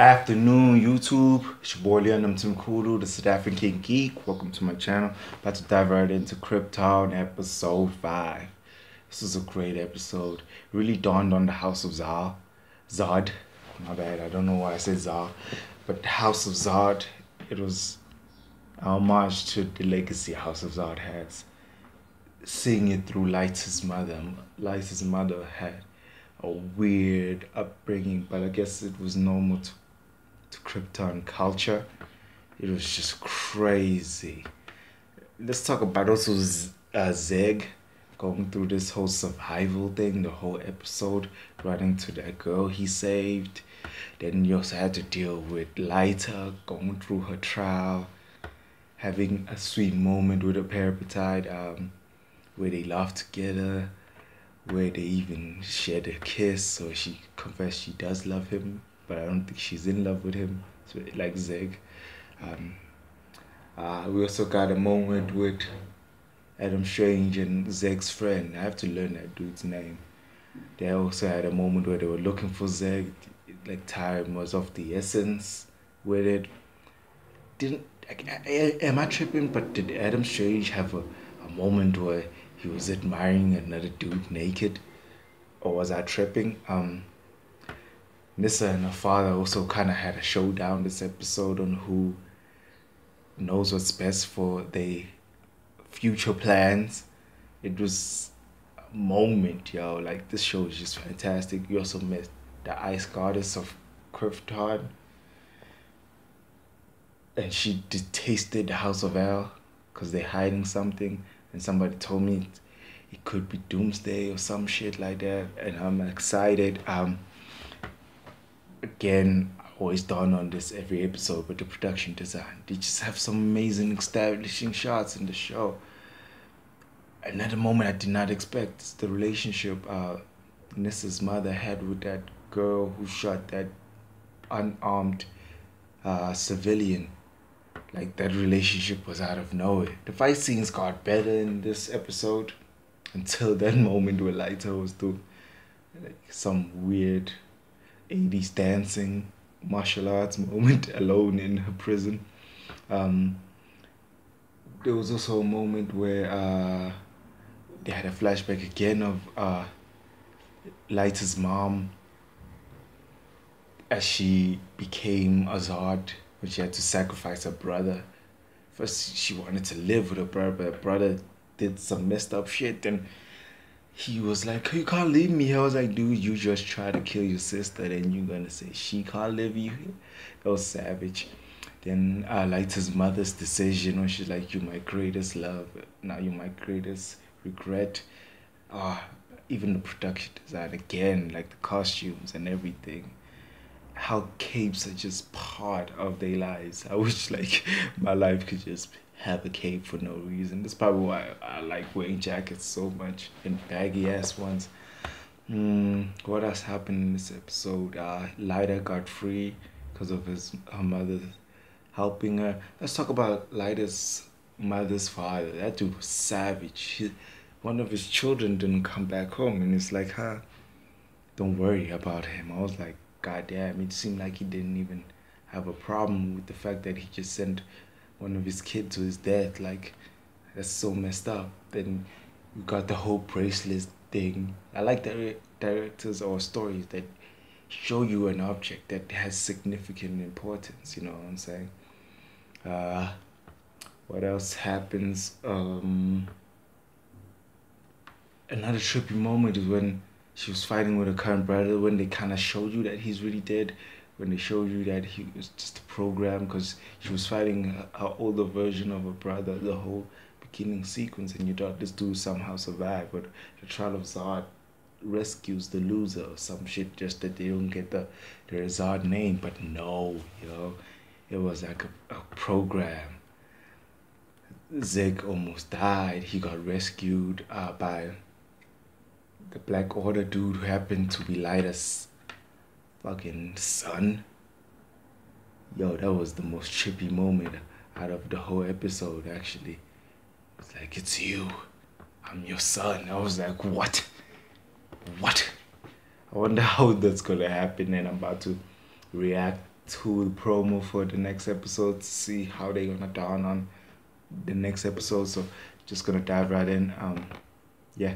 Afternoon, YouTube. It's your boy Tim Kudu, the South African Geek. Welcome to my channel. About to dive right into Krypton episode 5. This is a great episode. Really dawned on the House of Zod. Zod. My bad, I don't know why I said Zod. But the House of Zod, it was a homage to the legacy House of Zod has. Seeing it through Lyta's mother. Lyta's mother had a weird upbringing, but I guess it was normal to to Krypton culture. It was just crazy. Let's talk about also uh, Seg going through this whole survival thing, the whole episode, running to that girl he saved. Then you also had to deal with Lyta going through her trial, having a sweet moment with a parapetite, um, where they laugh together, where they even shared a kiss, so she confessed she does love him but I don't think she's in love with him. So like Seg. Um, uh, we also got a moment with Adam Strange and Seg's friend. I have to learn that dude's name. They also had a moment where they were looking for Seg. Like time was of the essence with it. Didn't am I tripping? But did Adam Strange have a, a moment where he was admiring another dude naked, or was I tripping? Um, Nyssa and her father also kind of had a showdown this episode on who knows what's best for their future plans. It was a moment, yo. Like this show is just fantastic. You also met the ice goddess of Krypton. And she detested the House of El because they're hiding something. And somebody told me it could be Doomsday or some shit like that. And I'm excited. Um, again, always dawn on this every episode, but the production design. They just have some amazing establishing shots in the show. Another moment I did not expect is the relationship uh, Nyssa's mother had with that girl who shot that unarmed uh, civilian. Like that relationship was out of nowhere. The fight scenes got better in this episode until that moment where Lyta was doing like some weird 80s dancing martial arts moment alone in her prison. Um, there was also a moment where uh, they had a flashback again of uh, Lyta's mom as she became a Zod when she had to sacrifice her brother. First, she wanted to live with her brother, but her brother did some messed up shit and he was like, You can't leave me I was like, Dude, you just try to kill your sister, then you're gonna say she can't leave you. That was savage. Then I liked his mother's decision when she's like, You're my greatest love, now you're my greatest regret. Ah, even the production design again, like the costumes and everything. How capes are just part of their lives. I wish like my life could just have a cape for no reason. That's probably why I like wearing jackets so much and baggy ass ones. Mm, what else happened in this episode? Uh, Lyta got free because of his her mother helping her. Let's talk about Lyta's mother's father. That dude was savage. He, one of his children didn't come back home, and it's like, huh? Don't worry about him. I was like, God damn! It seemed like he didn't even have a problem with the fact that he just sent one of his kids to his death. Like, that's so messed up. Then you got the whole bracelet thing. I like the directors or stories that show you an object that has significant importance. You know what I'm saying? Uh, what else happens? Um, another trippy moment is when she was fighting with her current brother when they kind of showed you that he's really dead when they showed you that he was just a program because she was fighting her older version of her brother the whole beginning sequence and you thought this dude somehow survived but the trial of Zod rescues the loser or some shit just that they don't get the their Zod name. But no you know it was like a, a program. Seg almost died. He got rescued uh, by the Black Order dude who happened to be Lyta's fucking son. Yo, that was the most trippy moment out of the whole episode, actually. It's like, it's you. I'm your son. I was like, what? What? I wonder how that's gonna happen and I'm about to react to the promo for the next episode to see how they're gonna down on the next episode. So just gonna dive right in. Um, yeah.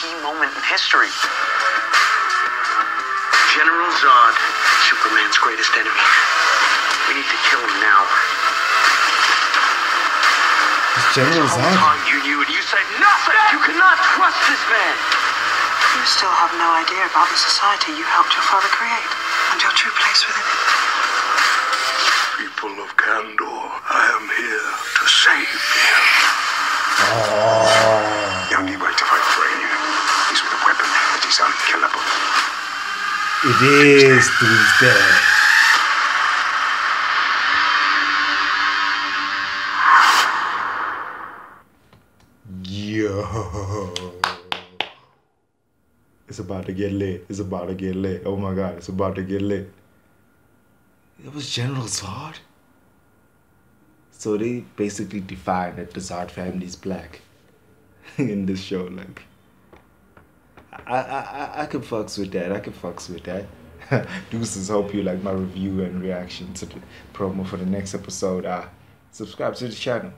Key moment in history. General Zod, Superman's greatest enemy. We need to kill him now. It's General The whole Zod. time you knew it, you said nothing! You cannot trust this man! You still have no idea about the society you helped your father create and your true place within it. People of Kandor, I am here to save you. Oh. The only way to fight Brainiac is with a is unkillable. It is Doomsday. Yo. It's about to get lit. It's about to get lit. Oh my god, it's about to get lit. It was General Zod. So they basically defined that the Zod family is black in this show. Like, I, I, I, can fucks with that. I can fucks with that. Deuces, hope you like my review and reaction to the promo for the next episode. Uh, subscribe to the channel.